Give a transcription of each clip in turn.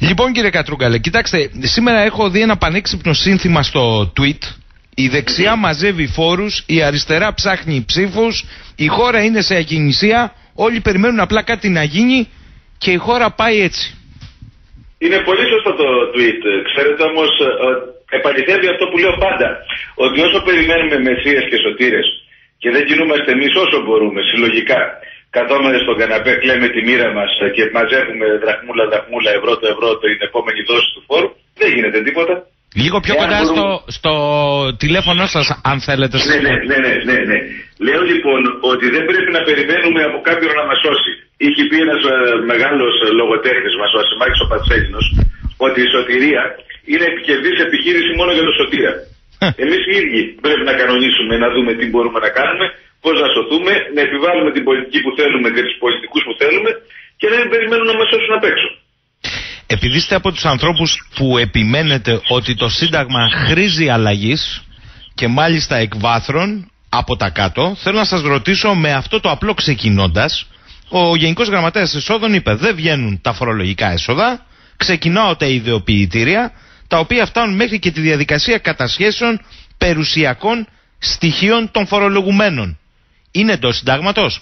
Λοιπόν κύριε Κατρούγκαλε, κοιτάξτε, σήμερα έχω δει ένα πανέξυπνο σύνθημα στο tweet. Η δεξιά μαζεύει φόρους, η αριστερά ψάχνει ψήφους, η χώρα είναι σε ακινησία, όλοι περιμένουν απλά κάτι να γίνει και η χώρα πάει έτσι. Είναι πολύ σωστό το tweet. Ξέρετε όμως, ε, επαληθεύει αυτό που λέω πάντα, ότι όσο περιμένουμε μεσίες και σωτήρες και δεν κινούμαστε εμείς όσο μπορούμε συλλογικά καθόμαστε στον καναπέ, κλαίμε τη μοίρα μας και μαζεύουμε δραχμούλα, δραχμούλα, ευρώ το ευρώ την επόμενη δόση του φόρου, δεν γίνεται τίποτα. Λίγο πιο κοντά στο, στο τηλέφωνο σας, αν θέλετε. Ναι, ναι, ναι, ναι, ναι, ναι. Λέω λοιπόν ότι δεν πρέπει να περιμένουμε από κάποιον να μας σώσει. Είχε πει ένας ε, μεγάλος λογοτέχνης μας, ο Ασημάκης ο Πατσέλινο, ότι η σωτηρία είναι επικερδής επιχείρηση μόνο για το σωτήρα. Εμείς οι ίδιοι πρέπει να κανονίσουμε, να δούμε τι μπορούμε να κάνουμε, πώς να σωθούμε, να επιβάλλουμε την πολιτική που θέλουμε και τους πολιτικούς που θέλουμε και να μην περιμένουν να μα σώσουν απ' έξω. Επειδή είστε από τους ανθρώπους που επιμένετε ότι το Σύνταγμα χρήζει αλλαγής και μάλιστα εκ βάθρων από τα κάτω, θέλω να σας ρωτήσω με αυτό το απλό ξεκινώντας. Ο Γενικός Γραμματέας Εσόδων είπε: Δεν βγαίνουν τα φορολογικά έσοδα, ξεκινάω τα ιδεοποιητήρια, τα οποία φτάνουν μέχρι και τη διαδικασία κατασχέσεων περιουσιακών στοιχείων των φορολογουμένων είναι το συντάγματος;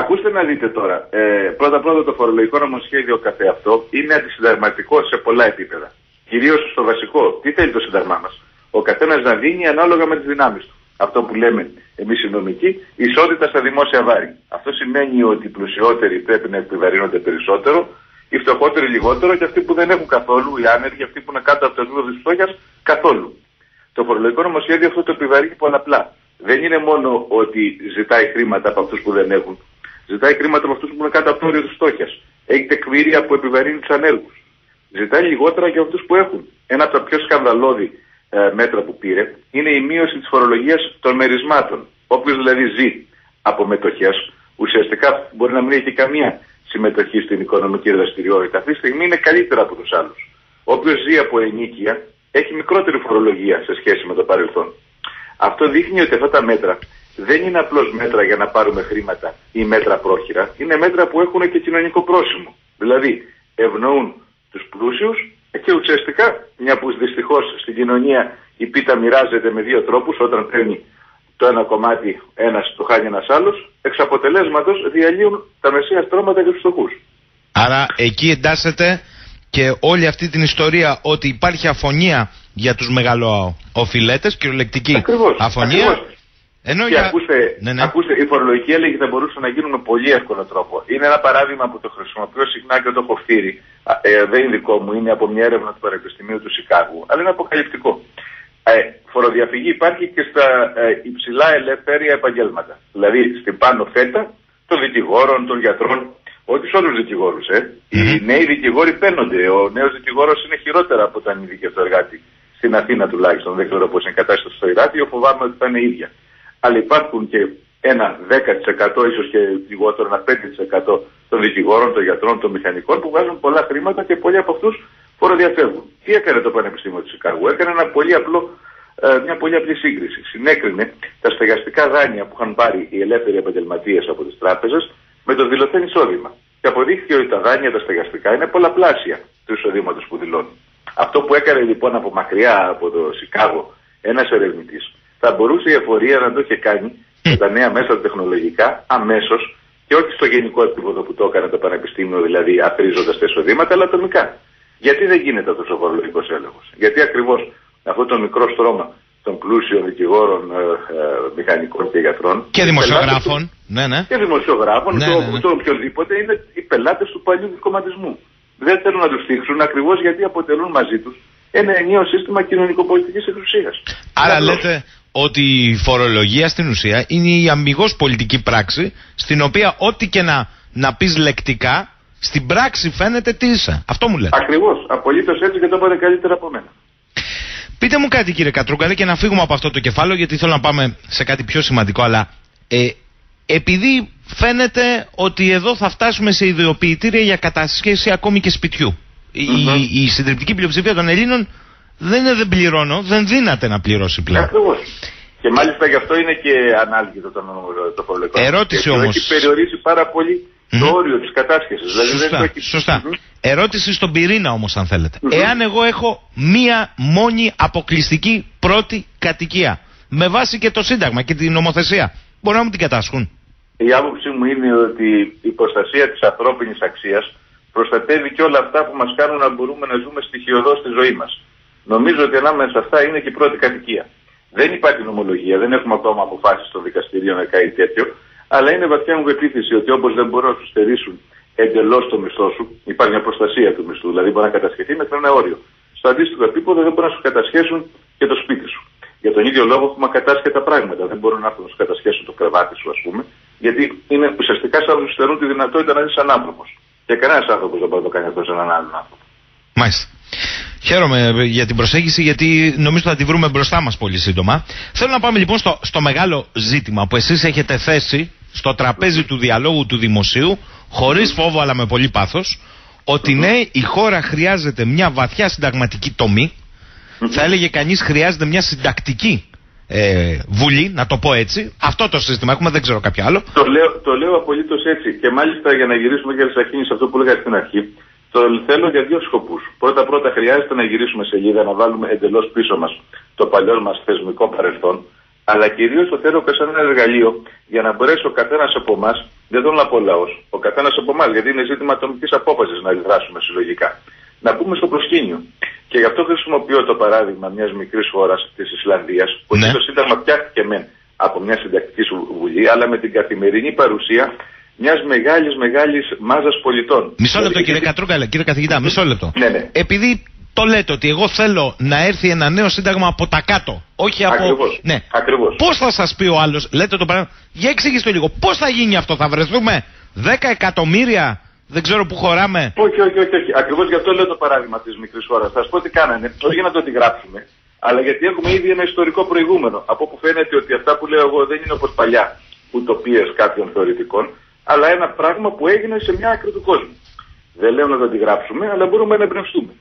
Ακούστε να δείτε τώρα. Ε, πρώτα πρώτα το φορολογικό νομοσχέδιο καθε αυτό είναι αντισυνταγματικό σε πολλά επίπεδα. Κυρίως στο βασικό. Τι θέλει το Σύνταγμά μας; Ο καθένας να δίνει ανάλογα με τις δυνάμεις του. Αυτό που λέμε εμείς οι νομικοί, ισότητα στα δημόσια βάρη. Αυτό σημαίνει ότι οι πλουσιότεροι πρέπει να επιβαρύνονται περισσότερο, οι φτωχότεροι λιγότερο και αυτοί που δεν έχουν καθόλου, οι άνεργοι, αυτοί που είναι κάτω από το επίπεδο της φτώχειας, καθόλου. Το φορολογικό νομοσχέδιο αυτό το επιβαρύνει πολλαπλά δεν είναι μόνο ότι ζητάει χρήματα από αυτούς που δεν έχουν. Ζητάει χρήματα από αυτούς που είναι κάτω από το όριο της φτώχειας. Έχει τεκμήρια που επιβαρύνει τους ανέργους. Ζητάει λιγότερα για αυτούς που έχουν. Ένα από τα πιο σκανδαλώδη ε, μέτρα που πήρε είναι η μείωση της φορολογίας των μερισμάτων. Όποιος δηλαδή ζει από μετοχές, ουσιαστικά μπορεί να μην έχει καμία συμμετοχή στην οικονομική δραστηριότητα. Αυτή τη στιγμή είναι καλύτερα από τους άλλους. Όποιο ζει από ενίκεια έχει μικρότερη φορολογία σε σχέση με το παρελθόν. Αυτό δείχνει ότι αυτά τα μέτρα δεν είναι απλώς μέτρα για να πάρουμε χρήματα ή μέτρα πρόχειρα. Είναι μέτρα που έχουν και κοινωνικό πρόσημο. Δηλαδή ευνοούν τους πλούσιους και ουσιαστικά, μια που δυστυχώς στην κοινωνία η πίτα μοιράζεται με δύο τρόπους όταν παίρνει το ένα κομμάτι ένας, το χάνει ένας άλλος, εξ αποτελέσματος διαλύουν τα μεσαία στρώματα και τους φτωχούς. Άρα εκεί εντάσσεται και όλη αυτή την ιστορία ότι υπάρχει αφωνία για τους μεγαλοοφιλέτες, κυριολεκτική ακριβώς, αφωνία. Ακριβώς. Ενώ και για... ακούστε, ναι, ναι. ακούστε, η φορολογική έλεγχη θα μπορούσε να γίνουν με πολύ εύκολο τρόπο. Είναι ένα παράδειγμα που το χρησιμοποιώ συχνά και το έχω φτύρει. Ε, δεν είναι δικό μου, είναι από μια έρευνα του Πανεπιστημίου του Σικάγου, αλλά είναι αποκαλυπτικό. Ε, φοροδιαφυγή υπάρχει και στα ε, υψηλά ελευθέρια επαγγέλματα. Δηλαδή στην πάνω φέτα των δικηγόρων, των γιατρών, όχι σε όλους τους δικηγόρους. Ε. Οι νέοι δικηγόροι παίρνονται. Ο νέος δικηγόρος είναι χειρότερα από τον ειδικευτό εργάτη. Στην Αθήνα τουλάχιστον. Δεν ξέρω πώς είναι η κατάσταση στο Ηράκλειο. Φοβάμαι ότι θα είναι ίδια. Αλλά υπάρχουν και ένα 10% ίσως και λιγότερο, ένα 5% των δικηγόρων, των γιατρών, των μηχανικών που βγάζουν πολλά χρήματα και πολλοί από αυτούς φοροδιαφεύγουν. Τι έκανε το Πανεπιστήμιο του Σικάγου; Έκανε ένα πολύ απλό, ε, μια πολύ απλή σύγκριση. Συνέκρινε τα στεγαστικά δάνεια που είχαν πάρει οι ελεύθεροι επαγγελματίες από τις τράπεζες με το δηλωθέν εισόδημα. Και αποδείχθηκε ότι τα δάνεια τα στεγαστικά είναι πολλαπλάσια του εισοδήματος που δηλώνουν. Αυτό που έκανε λοιπόν από μακριά από το Σικάγο ένας ερευνητής, θα μπορούσε η εφορία να το είχε κάνει με τα νέα μέσα τεχνολογικά αμέσως και όχι στο γενικό επίπεδο που το έκανε το Πανεπιστήμιο, δηλαδή αφρίζοντα τα εισοδήματα, αλλά ατομικά. Γιατί δεν γίνεται αυτός ο φορολογικός έλεγχος; Γιατί ακριβώς αυτό το μικρό στρώμα των πλούσιων δικηγόρων, ε, ε, μηχανικών και γιατρών. Και δημοσιογράφων. Ναι, ναι. Και δημοσιογράφων, ναι, το, ναι, ναι. το οποιοδήποτε είναι οι πελάτες του παλιού δικοματισμού. Δεν θέλουν να τους θίξουν ακριβώς γιατί αποτελούν μαζί τους ένα ενιαίο σύστημα κοινωνικοπολιτικής εξουσίας. Άρα λέτε ότι η φορολογία στην ουσία είναι η αμυγός πολιτική πράξη στην οποία ό,τι και να, να πεις λεκτικά στην πράξη φαίνεται τι είσαι. Αυτό μου λέτε. Ακριβώς. Απολύτως έτσι και το είπατε καλύτερα από μένα. Πείτε μου κάτι κύριε Κατρούγκαλε και να φύγουμε από αυτό το κεφάλαιο γιατί θέλω να πάμε σε κάτι πιο σημαντικό αλλά ε, επειδή φαίνεται ότι εδώ θα φτάσουμε σε ιδιοποιητήρια για κατασχέση ακόμη και σπιτιού. Η, η συντριπτική πλειοψηφία των Ελλήνων δεν είναι δεν πληρώνω, δεν δύναται να πληρώσει πλέον. Ακριβώς. Και μάλιστα γι' αυτό είναι και ανάλογο το, το, το Ερώτηση όμως. Έχει περιορίσει πάρα πολύ το όριο της κατάσχεσης. Δηλαδή σωστά. δεν έχει... σωστά. Ερώτηση στον πυρήνα όμως, αν θέλετε. Εάν εγώ έχω μία μόνη αποκλειστική πρώτη κατοικία, με βάση και το Σύνταγμα και την νομοθεσία, μπορεί να μου την κατάσχουν; Η άποψή μου είναι ότι η προστασία της ανθρώπινης αξίας προστατεύει και όλα αυτά που μας κάνουν να μπορούμε να ζούμε στοιχειοδός στη ζωή μας. Νομίζω ότι ανάμεσα σε αυτά είναι και η πρώτη κατοικία. Δεν υπάρχει νομολογία, δεν έχουμε ακόμα αποφάσεις στο δικαστήριο να κάνει τέτοιο, αλλά είναι βαθιά μου πεποίθηση ότι όπως δεν μπορούν να σου στερήσουν εντελώς το μισθό σου, υπάρχει μια προστασία του μισθού, δηλαδή μπορεί να κατασχεθεί μέχρι ένα όριο. Στο αντίστοιχο επίπεδο δεν μπορούν να σου κατασχέσουν και το σπίτι σου. Για τον ίδιο λόγο έχουμε κατάσχετα πράγματα. Δεν μπορούν να έρθουν να σου κατασχέσουν το κρεβάτι σου, ας πούμε, γιατί είναι ουσιαστικά σαν να σου στερούν τη δυνατότητα να είσαι σαν άνθρωπο. Και κανένας άνθρωπος δεν μπορεί να το κάνει αυτό σε έναν άλλον άνθρωπο. Μάλιστα. Χαίρομαι για την προσέγγιση γιατί νομίζω θα τη βρούμε μπροστά μας πολύ σύντομα. Θέλω να πάμε λοιπόν στο, στο μεγάλο ζήτημα που εσείς έχετε θέσει στο τραπέζι του διαλόγου του δημοσίου χωρίς φόβο αλλά με πολύ πάθος ότι ναι η χώρα χρειάζεται μια βαθιά συνταγματική τομή θα έλεγε κανείς χρειάζεται μια συντακτική ε, βουλή, να το πω έτσι. Αυτό το σύστημα έχουμε, δεν ξέρω κάποιο άλλο. Το λέω, το λέω απολύτως έτσι. Και μάλιστα για να γυρίσουμε για σε αυτό που έλεγα στην αρχή, το θέλω για δύο σκοπούς. Πρώτα-πρώτα χρειάζεται να γυρίσουμε σελίδα, να βάλουμε εντελώς πίσω μας το παλιό μας θεσμικό παρελθόν. Αλλά κυρίως το θέλω και σαν ένα εργαλείο για να μπορέσει ο καθένας από εμάς, δεν τον από λαός, ο καθένας από εμάς, γιατί είναι ζήτημα ατομικής απόφασης να αντιδράσουμε συλλογικά, να πούμε στο προσκήνιο. Και γι' αυτό χρησιμοποιώ το παράδειγμα μιας μικρής χώρας της Ισλανδίας, που ναι. το Σύνταγμα φτιάχτηκε μεν από μια συντακτική βουλή, αλλά με την καθημερινή παρουσία μιας μεγάλης μεγάλης μάζας πολιτών. Μισό λεπτό δηλαδή, κύριε Κατρούγκαλα, κύριε καθηγητά, μισό λεπτό. Ναι, ναι. Επειδή το λέτε ότι εγώ θέλω να έρθει ένα νέο σύνταγμα από τα κάτω, όχι από. Ακριβώς. Ναι. Ακριβώς. Πώς θα σας πει ο άλλος, λέτε το πράγμα. Για εξηγήστε το λίγο, πώς θα γίνει αυτό, θα βρεθούμε 10 εκατομμύρια, δεν ξέρω που χωράμε. Όχι, όχι, όχι. όχι. Ακριβώς γι' αυτό λέω το παράδειγμα της μικρής χώρας. Θα σας πω τι κάνανε, όχι για να το αντιγράψουμε, αλλά γιατί έχουμε ήδη ένα ιστορικό προηγούμενο. Από όπου φαίνεται ότι αυτά που λέω εγώ δεν είναι όπως παλιά ουτοπίες κάποιων θεωρητικών, αλλά ένα πράγμα που έγινε σε μια άκρη του κόσμου. Δεν λέω να το αντιγράψουμε, αλλά μπορούμε να εμπνευστούμε.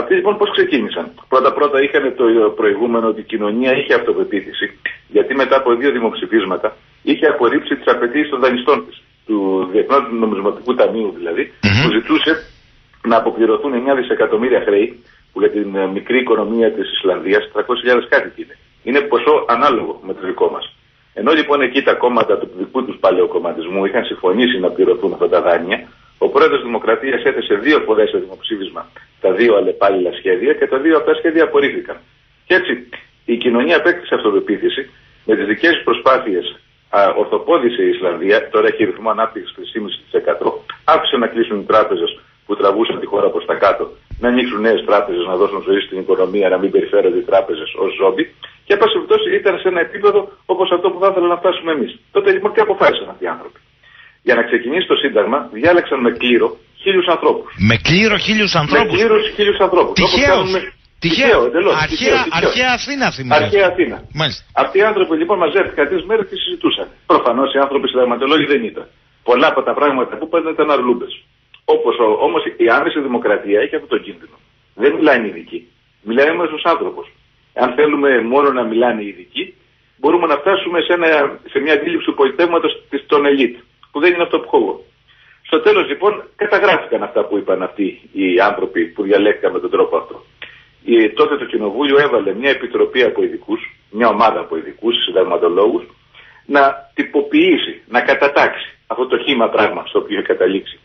Αυτοί λοιπόν πώς ξεκίνησαν; Πρώτα-πρώτα είχαν το προηγούμενο ότι η κοινωνία είχε αυτοπεποίθηση, γιατί μετά από δύο δημοψηφίσματα είχε απορρίψει τις απαιτήσεις των δανειστών της, του Διεθνούς Νομισματικού Ταμείου δηλαδή, που ζητούσε να αποπληρωθούν 9 δισεκατομμύρια χρέη, που για την ε, μικρή οικονομία της Ισλανδίας 300.000 κάτοικοι είναι. Είναι ποσό ανάλογο με το δικό μας. Ενώ λοιπόν εκεί τα κόμματα του δικού τους παλαιοκομματισμού είχαν συμφωνήσει να πληρωθούν αυτά τα δάνεια, ο πρόεδρος Δημοκρατίας έθεσε δύο φορές σε δημοψήφισμα τα δύο αλλεπάλληλα σχέδια και τα δύο αυτά σχέδια απορρίφθηκαν. Και έτσι η κοινωνία απέκτησε αυτοπεποίθηση με τις δικές τη προσπάθειε ορθοπόδησε η Ισλανδία, τώρα έχει ρυθμό ανάπτυξης 3,5%. Άφησε να κλείσουν οι τράπεζες που τραβούσαν τη χώρα προς τα κάτω, να ανοίξουν νέες τράπεζες, να δώσουν ζωή στην οικονομία, να μην περιφέρονται οι τράπεζες ως ζόμπι. Και εν πάση περιπτώσει ήταν σε ένα επίπεδο όπως αυτό που θα ήθελα να φτάσουμε εμείς. Τότε λοιπόν τι αποφάσισαν αυτοί οι άνθρωποι. Για να ξεκινήσει το Σύνταγμα, διάλεξαν με κλήρο χίλιους ανθρώπους. Με κλήρο χίλιους ανθρώπους. Με κλήρο χίλιους ανθρώπους. Τυχαίο. Τυχαίο, εντελώς. Αρχαία, αρχαία Αθήνα θυμάμαι. Αρχαία Αθήνα. Μάλιστα. Αυτοί οι άνθρωποι λοιπόν μαζεύτηκαν τρει μέρες και συζητούσαν. Προφανώς οι άνθρωποι συνταγματολόγοι δεν ήταν. Πολλά από τα πράγματα που είπαν ήταν αρλούμπες. Όμως η άμεση δημοκρατία έχει αυτό το κίνδυνο. Δεν μιλάει οι ειδικοί. Μιλάει ο μέσο άνθρωπος. Αν θέλουμε μόνο να μιλάνε οι ειδικοί, μπορούμε να φτάσουμε σε, ένα, σε μια αντίληψη του πολιτεύματος των ελίτ, που δεν είναι αυτό που έχω εγώ. Στο τέλος λοιπόν καταγράφηκαν αυτά που είπαν αυτοί οι άνθρωποι που διαλέχθηκαν με τον τρόπο αυτό. Η, τότε το Κοινοβούλιο έβαλε μια επιτροπή από ειδικούς, μια ομάδα από ειδικούς, συνταγματολόγους, να τυποποιήσει, να κατατάξει αυτό το χήμα πράγμα στο οποίο είχε καταλήξει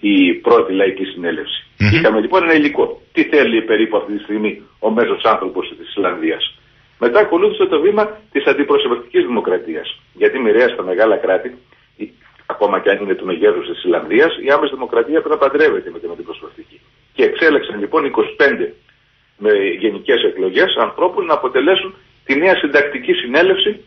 η πρώτη λαϊκή συνέλευση. Mm-hmm. Είχαμε λοιπόν ένα υλικό. Τι θέλει περίπου αυτή τη στιγμή ο μέσος άνθρωπος της Ισλανδίας. Μετά ακολούθησε το βήμα της αντιπροσωπευτικής δημοκρατίας. Γιατί μοιραία στα μεγάλα κράτη, ακόμα και αν είναι του μεγέθους της Ισλανδίας, η άμεση δημοκρατία πρέπει να παντρεύεται με την αντιπροσωπευτική. Και εξέλεξαν λοιπόν 25 με γενικές εκλογές ανθρώπους να αποτελέσουν τη νέα συντακτική συνέλευση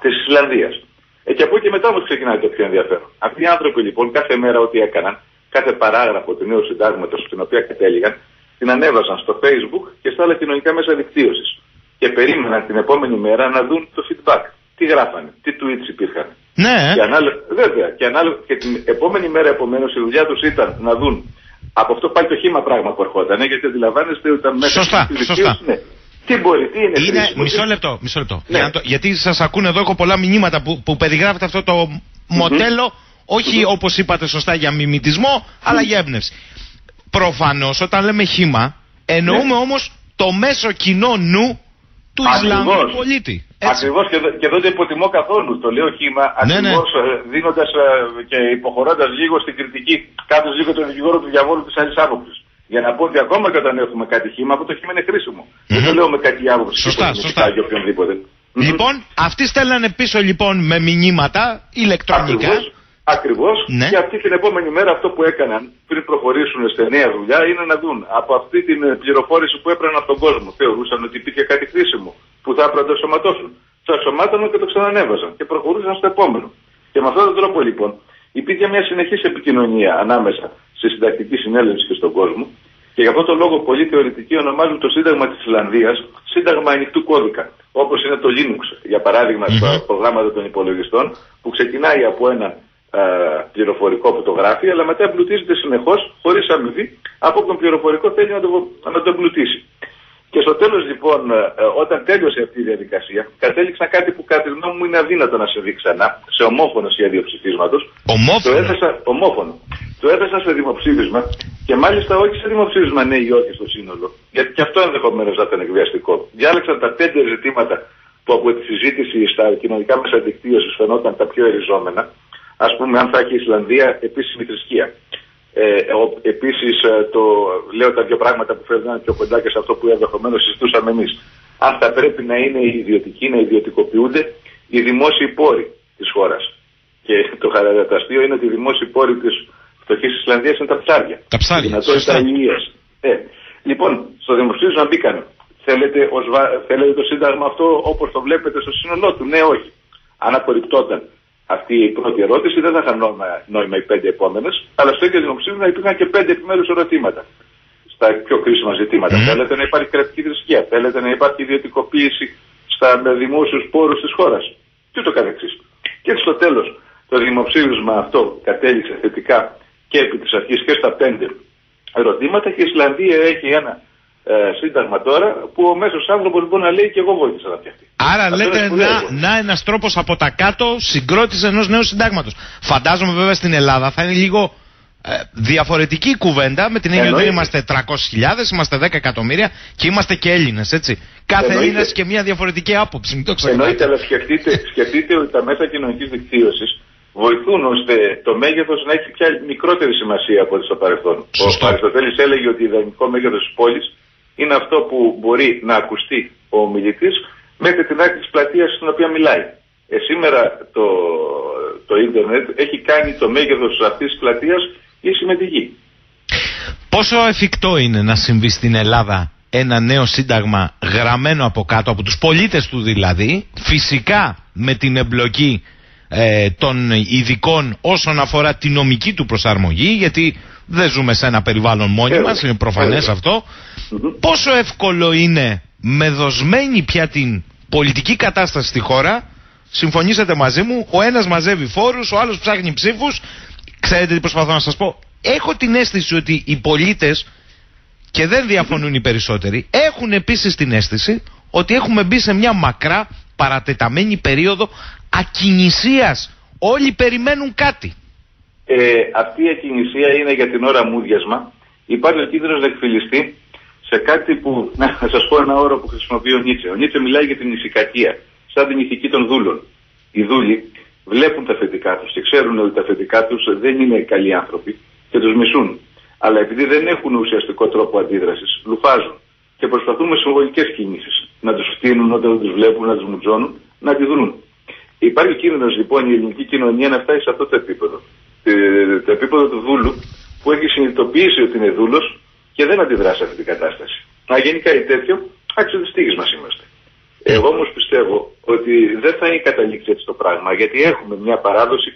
της Ισλανδίας. Ε, και από εκεί μετά όμως ξεκινάει το πιο ενδιαφέρον. Αυτοί οι άνθρωποι λοιπόν κάθε μέρα ό,τι έκαναν κάθε παράγραφο του νέου συντάγματος στην οποία κατέληγαν, την ανέβαζαν στο Facebook και στα άλλα κοινωνικά μέσα δικτύωσης. Και περίμεναν την επόμενη μέρα να δουν το feedback. Τι γράφανε, τι tweets υπήρχαν. Ναι. Και ανάλο... Βέβαια. Και, ανάλο... και την επόμενη μέρα επομένως η δουλειά τους ήταν να δουν από αυτό πάλι το χήμα πράγμα που ερχόταν. Γιατί αντιλαμβάνεστε ότι ήταν μέσα σωστά, στη σωστά. Ναι. Τι μπορεί, τι είναι, είναι Μισό λεπτό, μισό λεπτό. Ναι. Για το... Γιατί σας ακούνε εδώ, έχω πολλά μηνύματα που, που περιγράφεται αυτό το μοντέλο Όχι όπως είπατε σωστά για μιμητισμό, αλλά για έμπνευση. Προφανώς όταν λέμε χήμα, εννοούμε ναι. όμως το μέσο κοινό νου του Ισλαμικού πολίτη. Ακριβώς και, και δεν το υποτιμώ καθόλου. Το λέω χήμα ναι, ακριβώς ναι. Ε, δίνοντας ε, και υποχωρώντας λίγο στην κριτική, κάτω λίγο τον δικηγόρο του διαβόλου της άλλης άποψης. Για να πω ότι ακόμα και όταν έχουμε κάτι χήμα, αυτό το χήμα είναι χρήσιμο. Mm-hmm. Δεν το λέω με κάτι άποψη. Σωστά, σωστά. Για οποιονδήποτε. Λοιπόν, αυτοί στέλνανε πίσω λοιπόν με μηνύματα ηλεκτρονικά. Ακριβώς. Ναι. Και αυτή την επόμενη μέρα αυτό που έκαναν πριν προχωρήσουν στη νέα δουλειά είναι να δουν από αυτή την πληροφόρηση που έπαιρναν από τον κόσμο. Θεωρούσαν ότι υπήρχε κάτι χρήσιμο που θα έπρεπε να το σωματώσουν. Το σωμάτωναν και το ξανανέβαζαν και προχωρούσαν στο επόμενο. Και με αυτόν τον τρόπο λοιπόν υπήρχε μια συνεχής επικοινωνία ανάμεσα στη συντακτική συνέλευση και στον κόσμο. Και για αυτόν τον λόγο πολλοί θεωρητικοί ονομάζουν το Σύνταγμα της Ισλανδία Σύνταγμα ανοιχτού κώδικα. Όπως είναι το Linux, για παράδειγμα, mm-hmm. στα προγράμματα των υπολογιστών, που ξεκινάει από ένα ε, πληροφορικό που το γράφει, αλλά μετά εμπλουτίζεται συνεχώς χωρίς αμοιβή από τον πληροφορικό θέλει να το, να το εμπλουτίσει. Και στο τέλος λοιπόν, ε, ε, όταν τέλειωσε αυτή η διαδικασία, κατέληξα κάτι που κατά τη γνώμη μου είναι αδύνατο να συμβεί ξανά, σε ομόφωνο σχέδιο ψηφίσματος. Ομόφωνο; Το έθεσα, ομόφωνο. Το έθεσα σε δημοψήφισμα και μάλιστα όχι σε δημοψήφισμα ναι ή όχι στο σύνολο. Γιατί και αυτό ενδεχομένως θα ήταν εκβιαστικό. Διάλεξαν τα πέντε ζητήματα που από τη συζήτηση στα κοινωνικά μέσα δικτύωσης φαινόταν τα πιο εριζόμενα. Α πούμε, αν θα έχει η Ισλανδία επίσημη θρησκεία. Ε, Επίσης, ε, το λέω τα δύο πράγματα που φέρνουν πιο κοντά και σε αυτό που ενδεχομένως συζητούσαμε εμείς. Αν θα πρέπει να είναι οι ιδιωτικοί, να ιδιωτικοποιούνται οι δημόσιοι πόροι της χώρας. Και το χαρακτηριστικό είναι ότι οι δημόσιοι πόροι της φτωχής Ισλανδίας είναι τα ψάρια. Τα ψάρια. Δυνατότητα υγείας. Ε, λοιπόν, στο δημοψήφισμα μπήκαν. Θέλετε, ως, θέλετε το Σύνταγμα αυτό όπως το βλέπετε στο σύνολό του; Ναι, όχι. Αν απορριπτόταν αυτή η πρώτη ερώτηση δεν θα είχαν νόημα, οι πέντε επόμενες, αλλά στο ίδιο δημοψήφισμα υπήρχαν και πέντε επιμέρους ερωτήματα. Στα πιο κρίσιμα ζητήματα. Mm. Θέλετε να υπάρχει κρατική θρησκεία, θέλετε να υπάρχει ιδιωτικοποίηση στα δημόσιους πόρους της χώρας. Και ούτω καθεξής. Και στο τέλος το δημοψήφισμα αυτό κατέληξε θετικά και επί της αρχής και στα πέντε ερωτήματα και η Ισλανδία έχει ένα ε, σύνταγμα τώρα που ο μέσος άνθρωπος μπορεί να λέει και εγώ βοήθησα να φτιαχτεί. Άρα Αυτό λέτε να, να ένας τρόπος από τα κάτω συγκρότηση ενός νέου συντάγματος. Φαντάζομαι βέβαια στην Ελλάδα θα είναι λίγο ε, διαφορετική κουβέντα με την έννοια ότι είμαστε 300.000, είμαστε 10 εκατομμύρια και είμαστε και Έλληνες, έτσι. Κάθε Έλληνας και μια διαφορετική άποψη. Μην το Εννοείται, αλλά σκεφτείτε, σκεφτείτε ότι τα μέσα κοινωνικής δικτύωσης βοηθούν ώστε το μέγεθος να έχει πια μικρότερη σημασία από ό,τι στο παρελθόν. Ο Αριστοτέλης έλεγε ότι ιδανικό μέγεθος της πόλης είναι αυτό που μπορεί να ακουστεί ο ομιλητή μέχρι την άκρη της πλατείας στην οποία μιλάει. Ε, σήμερα το, το ίντερνετ έχει κάνει το μέγεθος αυτής της πλατείας ίση με τη γη. Πόσο εφικτό είναι να συμβεί στην Ελλάδα ένα νέο σύνταγμα γραμμένο από κάτω, από τους πολίτες του δηλαδή, φυσικά με την εμπλοκή ε, των ειδικών όσον αφορά τη νομική του προσαρμογή, γιατί δεν ζούμε σε ένα περιβάλλον μόνοι μας, είναι προφανές αυτό. Πόσο εύκολο είναι με δοσμένη πια την πολιτική κατάσταση στη χώρα, συμφωνήσατε μαζί μου, ο ένας μαζεύει φόρους, ο άλλος ψάχνει ψήφους. Ξέρετε τι προσπαθώ να σας πω; Έχω την αίσθηση ότι οι πολίτες, και δεν διαφωνούν οι περισσότεροι, έχουν επίσης την αίσθηση ότι έχουμε μπει σε μια μακρά παρατεταμένη περίοδο ακινησίας. Όλοι περιμένουν κάτι. Ε, αυτή η ακινησία είναι για την ώρα μούδιασμα. Υπάρχει ο κίνδυνος να εκφυλιστεί σε κάτι που, να σας πω ένα όρο που χρησιμοποιεί ο Νίτσε. Ο Νίτσε μιλάει για την ηθικακία, σαν την ηθική των δούλων. Οι δούλοι βλέπουν τα θετικά τους και ξέρουν ότι τα θετικά τους δεν είναι καλοί άνθρωποι και τους μισούν. Αλλά επειδή δεν έχουν ουσιαστικό τρόπο αντίδρασης, λουφάζουν και προσπαθούν με συμβολικές κινήσεις να τους φτύνουν όταν τους βλέπουν, να τους μουτζώνουν, να αντιδρούν. Υπάρχει κίνδυνος λοιπόν η ελληνική κοινωνία να φτάσει σε αυτό το επίπεδο. Ε, το επίπεδο του δούλου που έχει συνειδητοποιήσει ότι είναι δούλος και δεν αντιδρά σε αυτή την κατάσταση. Να γίνει κάτι τέτοιο, άξιο τη τύχη μας είμαστε. Εγώ όμως πιστεύω ότι δεν θα είναι καταλήξει έτσι το πράγμα, γιατί έχουμε μια παράδοση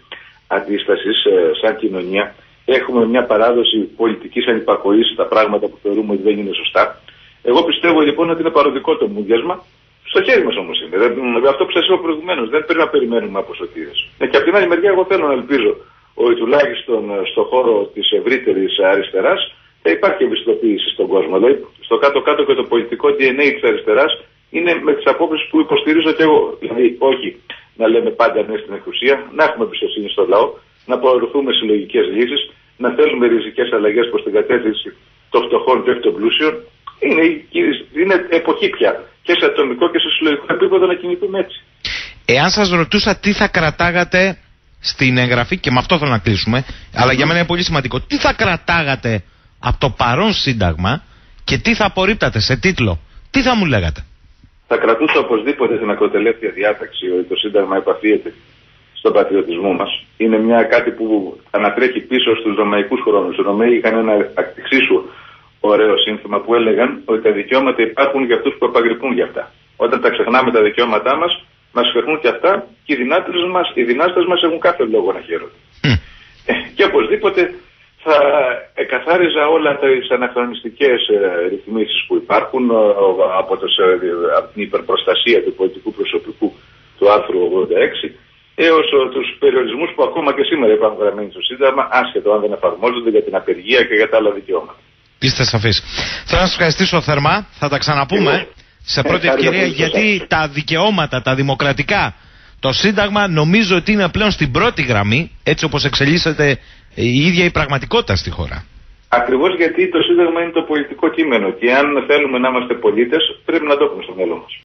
αντίστασης ε, σαν κοινωνία. Έχουμε μια παράδοση πολιτικής ανυπακοής στα πράγματα που θεωρούμε ότι δεν είναι σωστά. Εγώ πιστεύω λοιπόν ότι είναι παροδικό το μουδιασμα. Στο χέρι μας όμως είναι. αυτό που σας είπα προηγουμένως, δεν πρέπει να περιμένουμε αποσωτήρες. Ε, και από την άλλη μεριά, εγώ θέλω να ελπίζω ότι τουλάχιστον ε, στον χώρο της ευρύτερης αριστεράς θα υπάρχει ευαισθητοποίηση στον κόσμο. Δηλαδή, στο κάτω-κάτω και το πολιτικό DNA της αριστεράς είναι με τις απόψεις που υποστηρίζω και εγώ. Δηλαδή, όχι να λέμε πάντα ναι στην εξουσία, να έχουμε εμπιστοσύνη στο λαό, να προωθούμε συλλογικές λύσεις, να θέλουμε ριζικές αλλαγές προς την κατεύθυνση των φτωχών και των πλούσιων. Είναι, είναι εποχή πια και σε ατομικό και σε συλλογικό επίπεδο να κινηθούμε έτσι. Εάν σας ρωτούσα τι θα κρατάγατε στην εγγραφή, και με αυτό θέλω να κλείσουμε, αλλά για μένα είναι πολύ σημαντικό, τι θα κρατάγατε από το παρόν σύνταγμα και τι θα απορρίπτατε σε τίτλο, τι θα μου λέγατε; Θα κρατούσα οπωσδήποτε την ακροτελεύθερη διάταξη ότι το Σύνταγμα επαφίεται στον πατριωτισμό μας. Είναι μια κάτι που ανατρέχει πίσω στους Ρωμαϊκούς χρόνους. Οι Ρωμαίοι είχαν ένα εξίσου ωραίο σύνθημα που έλεγαν ότι τα δικαιώματα υπάρχουν για αυτούς που επαγρυπούν για αυτά. Όταν τα ξεχνάμε τα δικαιώματά μας, μας ξεχνούν και αυτά και οι δυνάτες μας οι δυνάστες μας έχουν κάθε λόγο να χαίρονται. Mm. και οπωσδήποτε θα εκαθάριζα όλα τις αναχρονιστικές ε, ρυθμίσεις που υπάρχουν ε, από, το, από την υπερπροστασία του πολιτικού προσωπικού του άρθρου 86 έως ε, τους περιορισμούς που ακόμα και σήμερα υπάρχουν γραμμένοι στο Σύνταγμα άσχετο αν δεν εφαρμόζονται για την απεργία και για τα άλλα δικαιώματα. Είστε σαφείς. Θέλω να σας ευχαριστήσω θερμά. Θα τα ξαναπούμε σε πρώτη ευκαιρία γιατί τα δικαιώματα, τα δημοκρατικά, το Σύνταγμα νομίζω ότι είναι πλέον στην πρώτη γραμμή έτσι όπως εξελίσσεται η ίδια η πραγματικότητα στη χώρα. Ακριβώς γιατί το Σύνταγμα είναι το πολιτικό κείμενο και αν θέλουμε να είμαστε πολίτες, πρέπει να το έχουμε στο μέλλον μας.